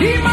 He